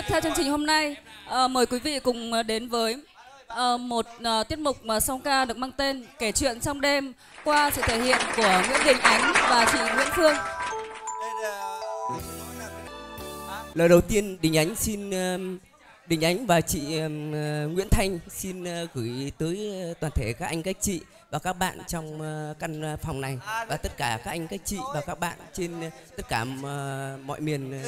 tiếp theo chương trình hôm nay à, mời quý vị cùng ờ, đến với à, một à, tiết mục mà song ca được mang tên kể chuyện trong đêm qua sự thể hiện của Nguyễn Đình Ánh và chị Nguyễn Phương. Lời đầu tiên Đình Ánh xin uh, Đình Ánh và chị uh, Nguyễn Thanh xin uh, gửi tới toàn thể các anh các chị và các bạn trong uh, căn phòng này. Và tất cả các anh các chị và các bạn trên uh, tất cả mọi miền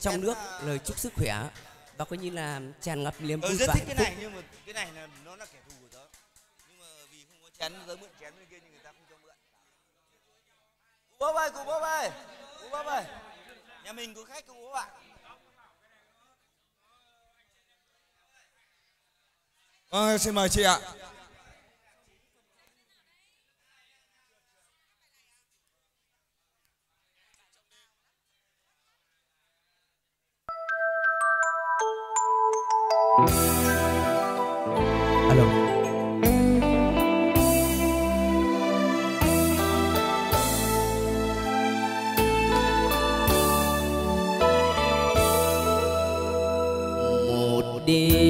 trong nước lời chúc sức khỏe. Và coi như là tràn ngập niềm vui rất và thích cái này nhưng mà cái này là nó là kẻ thù của tớ. Nhưng mà vì không có chén tớ mượn chén bên kia nhưng người ta không cho mượn. Cụ bóp ơi cụ bóp ơi cụ bóp ơi. Nhà mình có khách cụ bóp ạ. Vâng, xin mời chị ạ. Alo. Một đêm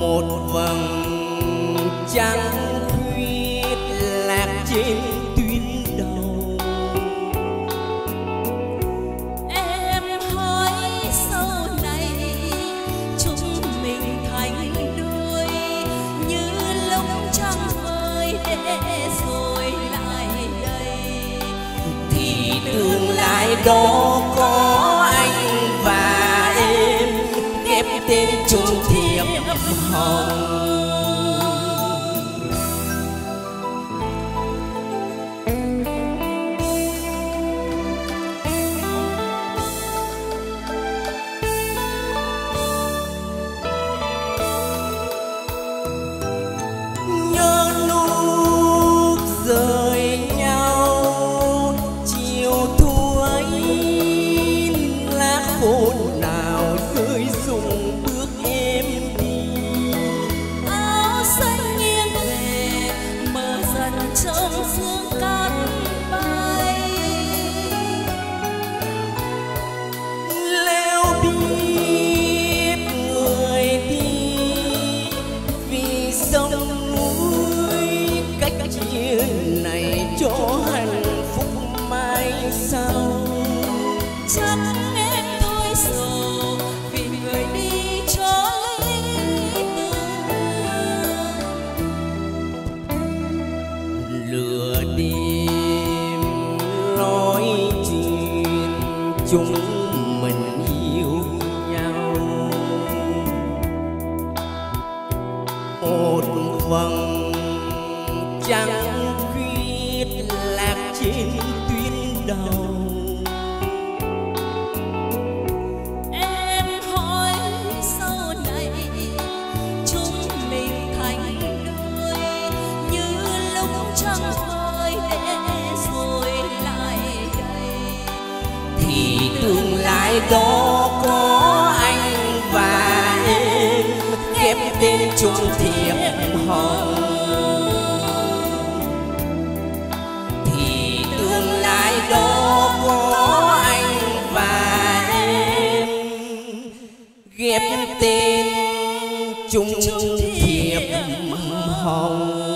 một vầng trăng khuyết lạc trên đó có anh và em ghép tên chung thiệp hồng. Chúng mình yêu nhau. Một vầng trăng khuyết lạc trên tuyến đầu. Đó có anh và em ghép tên chung thiệp hồng. Thì tương lai đó có anh và em ghép tên chung thiệp hồng.